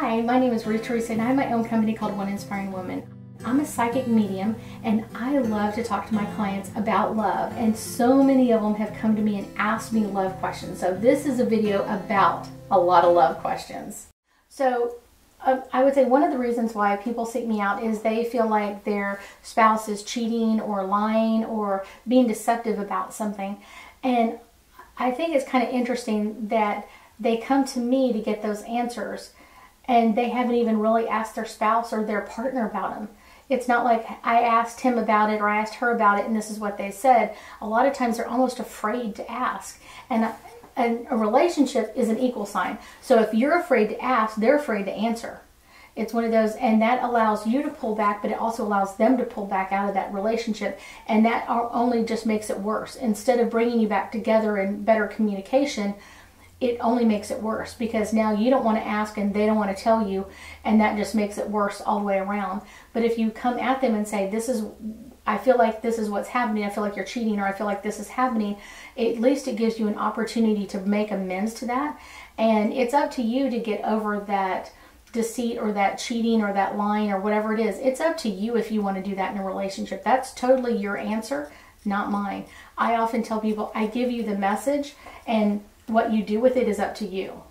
Hi, my name is Ruth Theresa and I have my own company called One Inspiring Woman. I'm a psychic medium and I love to talk to my clients about love and so many of them have come to me and asked me love questions. So this is a video about a lot of love questions. So uh, I would say one of the reasons why people seek me out is they feel like their spouse is cheating or lying or being deceptive about something. And I think it's kind of interesting that they come to me to get those answers and they haven't even really asked their spouse or their partner about them. It's not like I asked him about it or I asked her about it and this is what they said. A lot of times they're almost afraid to ask. And, and a relationship is an equal sign. So if you're afraid to ask, they're afraid to answer. It's one of those, and that allows you to pull back, but it also allows them to pull back out of that relationship. And that only just makes it worse. Instead of bringing you back together and better communication, it only makes it worse because now you don't want to ask and they don't want to tell you and that just makes it worse all the way around. But if you come at them and say this is i feel like this is what's happening i feel like you're cheating or i feel like this is happening at least it gives you an opportunity to make amends to that. And it's up to you to get over that deceit or that cheating or that lying or whatever it is. It's up to you if you want to do that in a relationship. That's totally your answer not mine. I often tell people i give you the message and what you do with it is up to you.